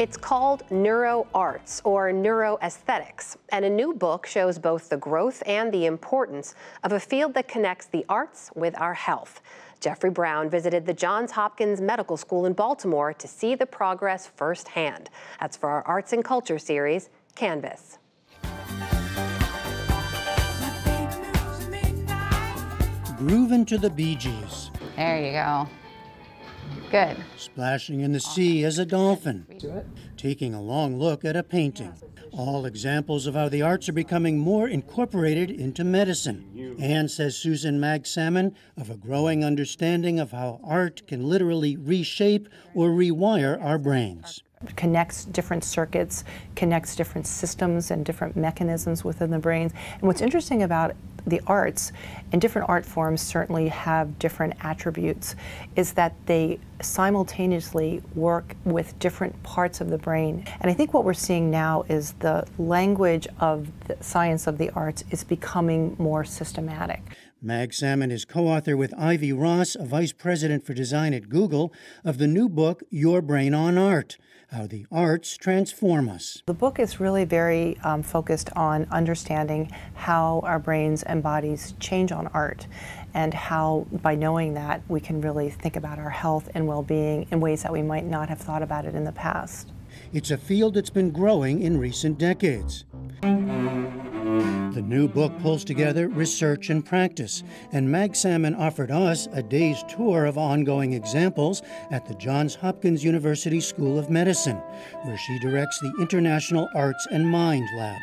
It's called neuroarts or neuroaesthetics, and a new book shows both the growth and the importance of a field that connects the arts with our health. Jeffrey Brown visited the Johns Hopkins Medical School in Baltimore to see the progress firsthand. That's for our Arts and Culture series, Canvas. Groove into the Bee Gees. There you go. Good. Splashing in the sea as a dolphin. Taking a long look at a painting. All examples of how the arts are becoming more incorporated into medicine. And, says Susan Magsamen of a growing understanding of how art can literally reshape or rewire our brains connects different circuits, connects different systems and different mechanisms within the brain. And what's interesting about the arts, and different art forms certainly have different attributes, is that they simultaneously work with different parts of the brain. And I think what we're seeing now is the language of the science of the arts is becoming more systematic. Magsamen is co author with Ivy Ross, a vice president for design at Google, of the new book, Your Brain on Art How the Arts Transform Us. The book is really very um, focused on understanding how our brains and bodies change on art and how, by knowing that, we can really think about our health and well being in ways that we might not have thought about it in the past. It's a field that's been growing in recent decades. New book pulls together research and practice, and Magsamen offered us a day's tour of ongoing examples at the Johns Hopkins University School of Medicine, where she directs the International Arts and Mind Lab.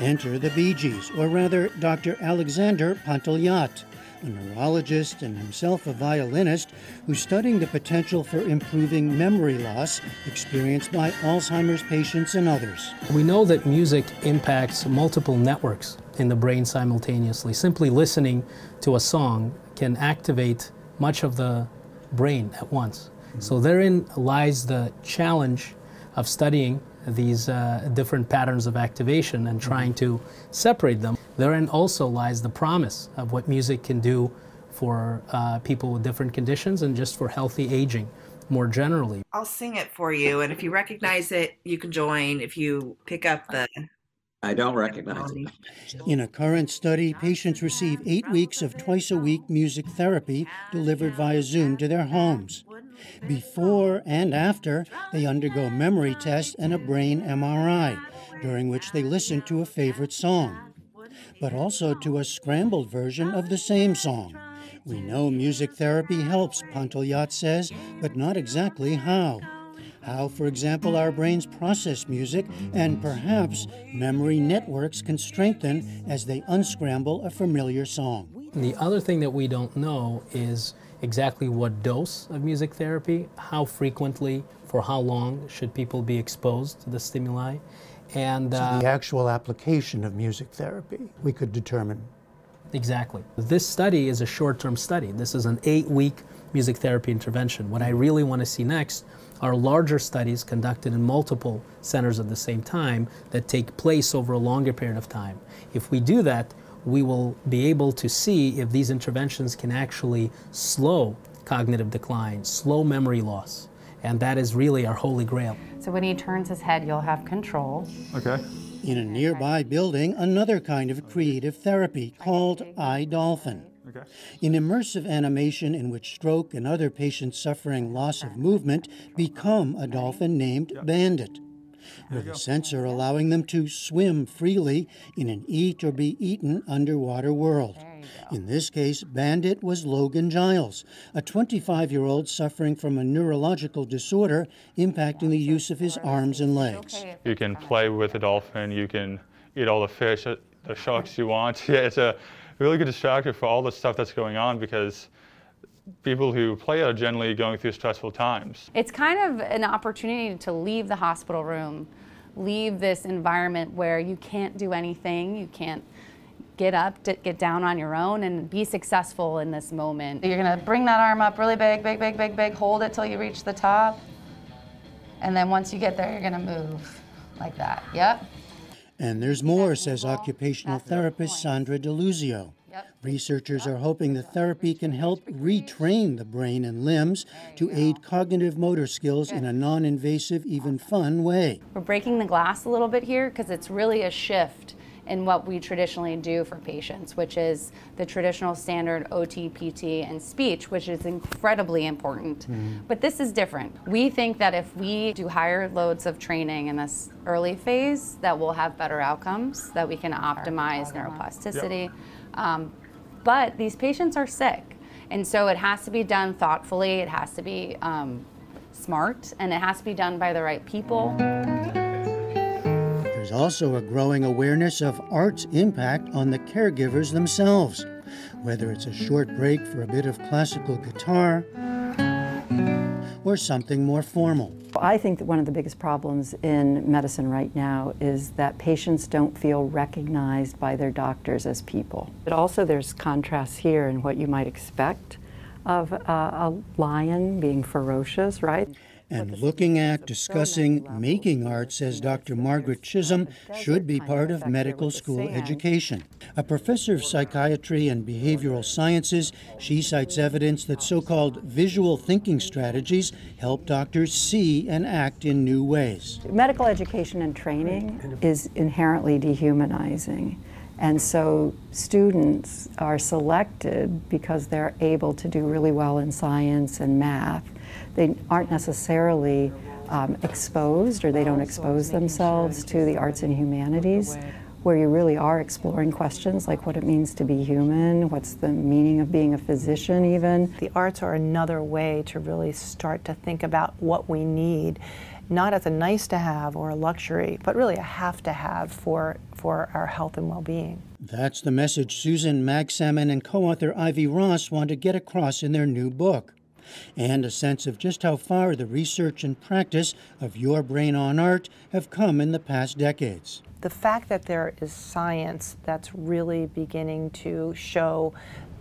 Enter the Bee Gees, or rather, Dr. Alexander Pantelyat a neurologist and himself a violinist who's studying the potential for improving memory loss experienced by Alzheimer's patients and others. We know that music impacts multiple networks in the brain simultaneously. Simply listening to a song can activate much of the brain at once. So therein lies the challenge of studying these uh, different patterns of activation and trying to separate them. Therein also lies the promise of what music can do for uh, people with different conditions and just for healthy aging more generally. I'll sing it for you, and if you recognize it, you can join. If you pick up the I don't recognize it. In a current study, patients receive eight weeks of twice a week music therapy delivered via Zoom to their homes. Before and after, they undergo memory tests and a brain MRI, during which they listen to a favorite song, but also to a scrambled version of the same song. We know music therapy helps, Pantelyat says, but not exactly how how, for example, our brains process music, and perhaps memory networks can strengthen as they unscramble a familiar song. The other thing that we don't know is exactly what dose of music therapy, how frequently, for how long should people be exposed to the stimuli. And so uh, the actual application of music therapy we could determine. Exactly. This study is a short-term study. This is an eight-week music therapy intervention. What I really want to see next are larger studies conducted in multiple centers at the same time that take place over a longer period of time. If we do that, we will be able to see if these interventions can actually slow cognitive decline, slow memory loss. And that is really our holy grail. So when he turns his head, you'll have control. Okay. In a nearby building, another kind of creative therapy called iDolphin. Okay. In immersive animation in which stroke and other patients suffering loss of movement become a dolphin named. Bandit, with a sensor allowing them to swim freely in an eat or be eaten underwater world. In this case, Bandit was Logan Giles, a 25 year old suffering from a neurological disorder impacting the use of his arms and legs. You can play with a dolphin, you can eat all the fish, the sharks you want. Yeah, it's a really good distractor for all the stuff that's going on because people who play are generally going through stressful times. It's kind of an opportunity to leave the hospital room, leave this environment where you can't do anything, you can't get up, get down on your own and be successful in this moment. You're gonna bring that arm up really big, big, big, big, big, hold it till you reach the top. And then once you get there, you're gonna move like that, yep. And there's more, says occupational therapist Sandra Deluzio. Yep. Researchers are hoping the therapy can help retrain the brain and limbs to aid cognitive motor skills in a non invasive, even fun way. We're breaking the glass a little bit here because it's really a shift in what we traditionally do for patients, which is the traditional standard OT, PT, and speech, which is incredibly important. Mm. But this is different. We think that if we do higher loads of training in this early phase, that we'll have better outcomes, that we can optimize neuroplasticity. Yep. Um, but these patients are sick. And so it has to be done thoughtfully, it has to be um, smart, and it has to be done by the right people. Also a growing awareness of art's impact on the caregivers themselves, whether it's a short break for a bit of classical guitar or something more formal. I think that one of the biggest problems in medicine right now is that patients don't feel recognized by their doctors as people. But also there's contrasts here in what you might expect of uh, a lion being ferocious, right? And looking at, discussing, making art, says Dr. Margaret Chisolm, should be part of medical school education. A professor of psychiatry and behavioral sciences, she cites evidence that so called visual thinking strategies help doctors see and act in new ways. Medical education and training is inherently dehumanizing. And so students are selected because they're able to do really well in science and math they aren't necessarily um, exposed or they don't expose themselves to the arts and humanities where you really are exploring questions like what it means to be human, what's the meaning of being a physician even. The arts are another way to really start to think about what we need, not as a nice to have or a luxury, but really a have to have for, for our health and well-being. That's the message Susan Magsamen and co-author Ivy Ross want to get across in their new book and a sense of just how far the research and practice of Your Brain on Art have come in the past decades. The fact that there is science that's really beginning to show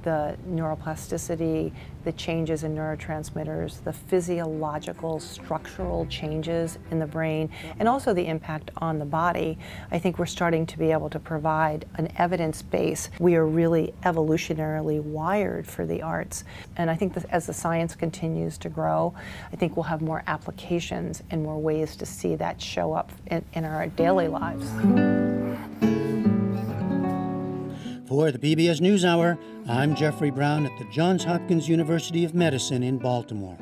the neuroplasticity, the changes in neurotransmitters, the physiological structural changes in the brain, and also the impact on the body, I think we're starting to be able to provide an evidence base. We are really evolutionarily wired for the arts. And I think that as the science continues to grow, I think we'll have more applications and more ways to see that show up in, in our daily lives. For the PBS NewsHour, I'm Jeffrey Brown at the Johns Hopkins University of Medicine in Baltimore.